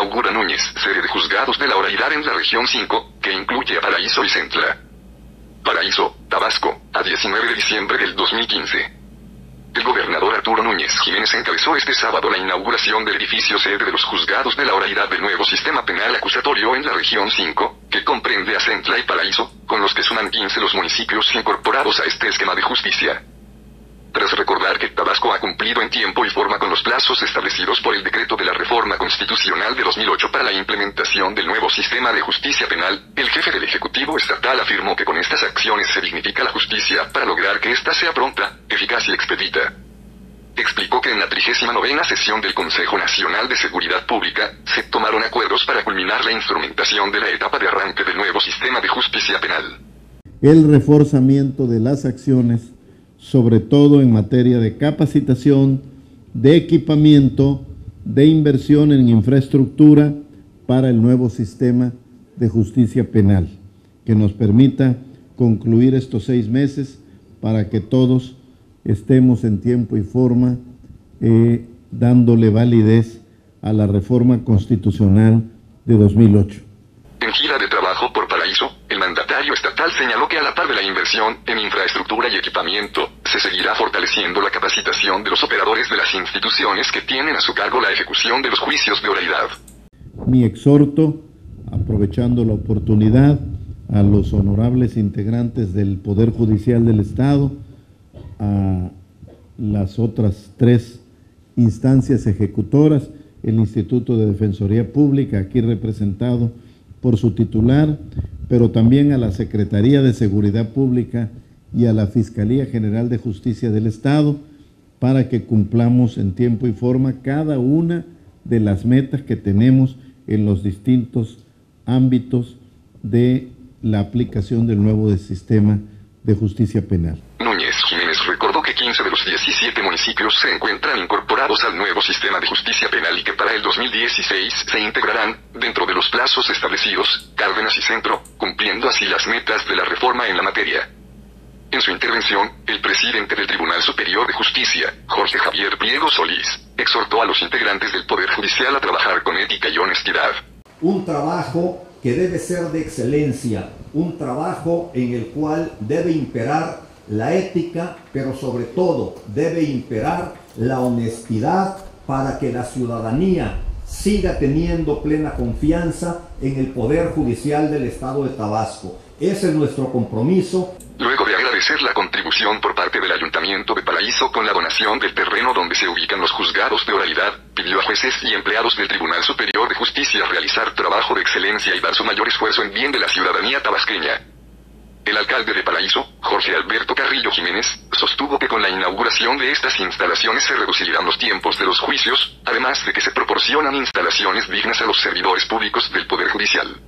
inaugura Núñez sede de juzgados de la oralidad en la región 5, que incluye a Paraíso y Centla. Paraíso, Tabasco, a 19 de diciembre del 2015. El gobernador Arturo Núñez Jiménez encabezó este sábado la inauguración del edificio sede de los juzgados de la oralidad del nuevo sistema penal acusatorio en la región 5, que comprende a Centla y Paraíso, con los que suman 15 los municipios incorporados a este esquema de justicia. Tras ha cumplido en tiempo y forma con los plazos establecidos por el decreto de la reforma constitucional de 2008 para la implementación del nuevo sistema de justicia penal, el jefe del Ejecutivo Estatal afirmó que con estas acciones se dignifica la justicia para lograr que ésta sea pronta, eficaz y expedita. Explicó que en la 39 sesión del Consejo Nacional de Seguridad Pública, se tomaron acuerdos para culminar la instrumentación de la etapa de arranque del nuevo sistema de justicia penal. El reforzamiento de las acciones sobre todo en materia de capacitación, de equipamiento, de inversión en infraestructura para el nuevo sistema de justicia penal, que nos permita concluir estos seis meses para que todos estemos en tiempo y forma eh, dándole validez a la reforma constitucional de 2008. En gira de trabajo por Paraíso, el estatal señaló que a la par de la inversión en infraestructura y equipamiento, se seguirá fortaleciendo la capacitación de los operadores de las instituciones que tienen a su cargo la ejecución de los juicios de oralidad. Mi exhorto, aprovechando la oportunidad, a los honorables integrantes del Poder Judicial del Estado, a las otras tres instancias ejecutoras, el Instituto de Defensoría Pública, aquí representado por su titular, pero también a la Secretaría de Seguridad Pública y a la Fiscalía General de Justicia del Estado para que cumplamos en tiempo y forma cada una de las metas que tenemos en los distintos ámbitos de la aplicación del nuevo sistema de justicia penal. Núñez Jiménez recordó que 15 de los 17 municipios se encuentran incorporados al nuevo sistema de justicia penal y que para el 2016 se integrarán, dentro de los plazos establecidos, Cárdenas y Centro, cumpliendo así las metas de la reforma en la materia. En su intervención, el presidente del Tribunal Superior de Justicia, Jorge Javier Pliego Solís, exhortó a los integrantes del Poder Judicial a trabajar con ética y honestidad. Un trabajo que debe ser de excelencia, un trabajo en el cual debe imperar la ética, pero sobre todo debe imperar la honestidad para que la ciudadanía siga teniendo plena confianza en el Poder Judicial del Estado de Tabasco. Ese es nuestro compromiso. Luego de agradecer la contribución por parte del Ayuntamiento de Paraíso con la donación del terreno donde se ubican los juzgados de oralidad, pidió a jueces y empleados del Tribunal Superior de Justicia realizar trabajo de excelencia y dar su mayor esfuerzo en bien de la ciudadanía tabasqueña. El alcalde de Paraíso, Jorge Alberto Carrillo Jiménez, sostuvo que con la inauguración de estas instalaciones se reducirán los tiempos de los juicios, además de que se proporcionan instalaciones dignas a los servidores públicos del Poder Judicial.